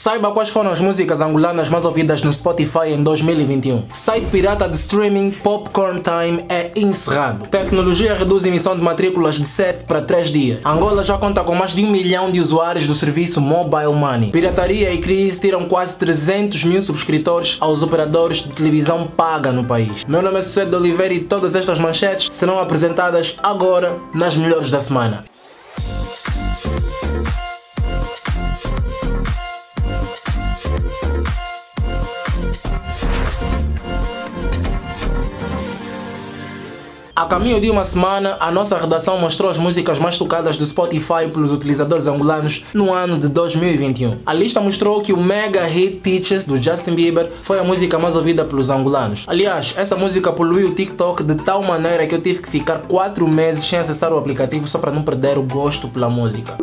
Saiba quais foram as músicas angolanas mais ouvidas no Spotify em 2021. Site pirata de streaming Popcorn Time é encerrado. Tecnologia reduz emissão de matrículas de 7 para 3 dias. Angola já conta com mais de um milhão de usuários do serviço Mobile Money. Pirataria e crise tiram quase 300 mil subscritores aos operadores de televisão paga no país. Meu nome é Sucedo Oliveira e todas estas manchetes serão apresentadas agora nas melhores da semana. A caminho de uma semana, a nossa redação mostrou as músicas mais tocadas do Spotify pelos utilizadores angolanos no ano de 2021. A lista mostrou que o mega hit Peaches do Justin Bieber foi a música mais ouvida pelos angolanos. Aliás, essa música poluiu o TikTok de tal maneira que eu tive que ficar 4 meses sem acessar o aplicativo só para não perder o gosto pela música.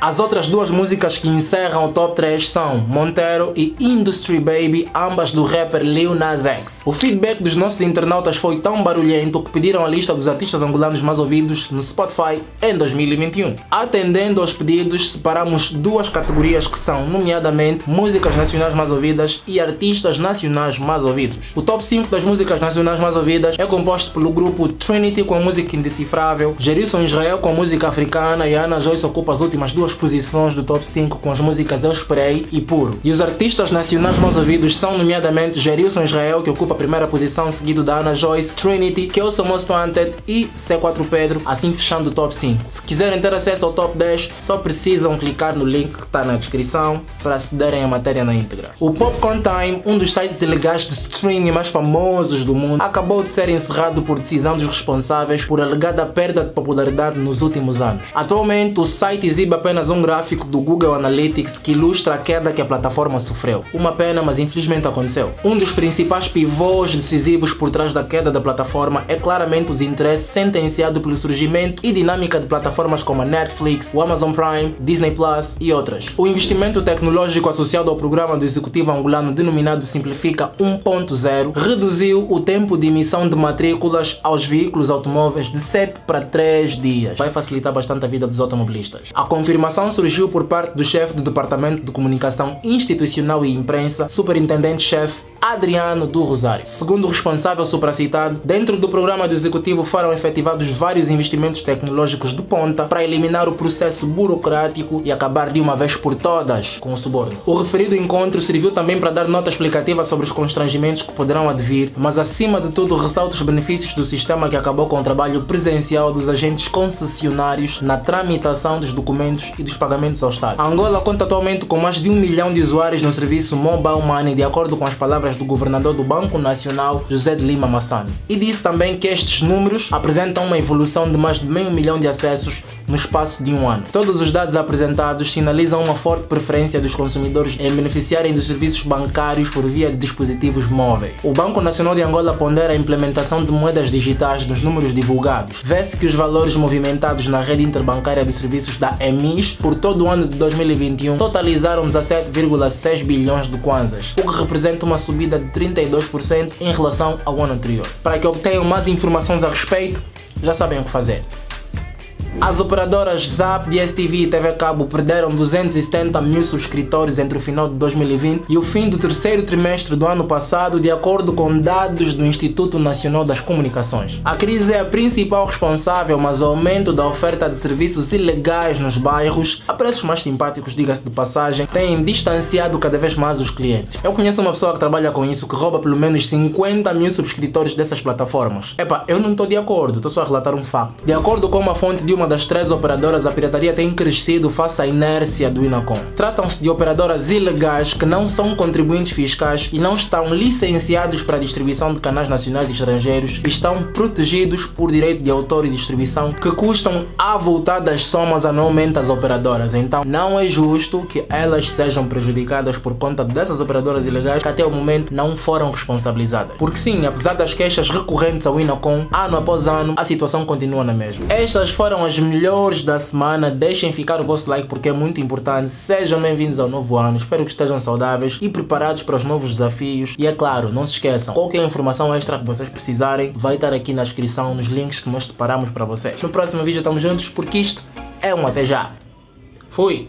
As outras duas músicas que encerram o top 3 são Montero e Industry Baby, ambas do rapper Lil Nas X. O feedback dos nossos internautas foi tão barulhento que pediram a lista dos artistas angolanos mais ouvidos no Spotify em 2021. Atendendo aos pedidos, separamos duas categorias que são, nomeadamente, músicas nacionais mais ouvidas e artistas nacionais mais ouvidos. O top 5 das músicas nacionais mais ouvidas é composto pelo grupo Trinity com a música Indecifrável, Gerilson Israel com a música africana e Ana Joyce ocupa as últimas duas posições do top 5 com as músicas Eu Esperei e Puro. E os artistas nacionais mais ouvidos são nomeadamente Gerilson Israel, que ocupa a primeira posição, seguido da Ana Joyce, Trinity, que eu sou Most Wanted e C4 Pedro, assim fechando o top 5. Se quiserem ter acesso ao top 10, só precisam clicar no link que está na descrição para acederem à matéria na íntegra. O Popcorn Time, um dos sites ilegais de streaming mais famosos do mundo, acabou de ser encerrado por decisão dos responsáveis por alegada perda de popularidade nos últimos anos. Atualmente, o site exibe apenas apenas um gráfico do Google Analytics que ilustra a queda que a plataforma sofreu. Uma pena, mas infelizmente aconteceu. Um dos principais pivôs decisivos por trás da queda da plataforma é claramente os interesses sentenciados pelo surgimento e dinâmica de plataformas como a Netflix, o Amazon Prime, Disney Plus e outras. O investimento tecnológico associado ao programa do executivo angolano denominado Simplifica 1.0 reduziu o tempo de emissão de matrículas aos veículos automóveis de 7 para 3 dias. Vai facilitar bastante a vida dos automobilistas. A confirmação informação surgiu por parte do chefe do Departamento de Comunicação Institucional e Imprensa, superintendente-chefe Adriano do Rosário. Segundo o responsável supracitado, dentro do programa do executivo foram efetivados vários investimentos tecnológicos de ponta para eliminar o processo burocrático e acabar de uma vez por todas com o suborno. O referido encontro serviu também para dar nota explicativa sobre os constrangimentos que poderão advir, mas acima de tudo ressalta os benefícios do sistema que acabou com o trabalho presencial dos agentes concessionários na tramitação dos documentos e dos pagamentos ao Estado. A Angola conta atualmente com mais de um milhão de usuários no serviço Mobile Money, de acordo com as palavras palavras do governador do Banco Nacional, José de Lima Massano. E disse também que estes números apresentam uma evolução de mais de meio milhão de acessos no espaço de um ano. Todos os dados apresentados sinalizam uma forte preferência dos consumidores em beneficiarem dos serviços bancários por via de dispositivos móveis. O Banco Nacional de Angola pondera a implementação de moedas digitais nos números divulgados. Vê-se que os valores movimentados na rede interbancária dos serviços da EMIS por todo o ano de 2021 totalizaram 17,6 bilhões de kwanzas, o que representa uma subida de 32% em relação ao ano anterior. Para que obtenham mais informações a respeito, já sabem o que fazer. As operadoras Zap, DSTV e TV Cabo perderam 270 mil subscritores entre o final de 2020 e o fim do terceiro trimestre do ano passado, de acordo com dados do Instituto Nacional das Comunicações. A crise é a principal responsável, mas o aumento da oferta de serviços ilegais nos bairros, a preços mais simpáticos, diga-se de passagem, tem distanciado cada vez mais os clientes. Eu conheço uma pessoa que trabalha com isso que rouba pelo menos 50 mil subscritores dessas plataformas. Epa, eu não estou de acordo, estou só a relatar um facto. De acordo com uma fonte de uma das três operadoras, a pirataria tem crescido face à inércia do Inacom. Tratam-se de operadoras ilegais que não são contribuintes fiscais e não estão licenciados para a distribuição de canais nacionais e estrangeiros estão protegidos por direito de autor e distribuição que custam avultadas somas anualmente às operadoras. Então não é justo que elas sejam prejudicadas por conta dessas operadoras ilegais que até o momento não foram responsabilizadas. Porque sim, apesar das queixas recorrentes ao Inacom, ano após ano, a situação continua na mesma. Estas foram as as melhores da semana. Deixem ficar o vosso like porque é muito importante. Sejam bem-vindos ao novo ano. Espero que estejam saudáveis e preparados para os novos desafios. E é claro, não se esqueçam, qualquer informação extra que vocês precisarem vai estar aqui na descrição, nos links que nós separamos para vocês. No próximo vídeo estamos juntos porque isto é um até já. Fui!